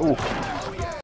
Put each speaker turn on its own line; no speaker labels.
Ooh.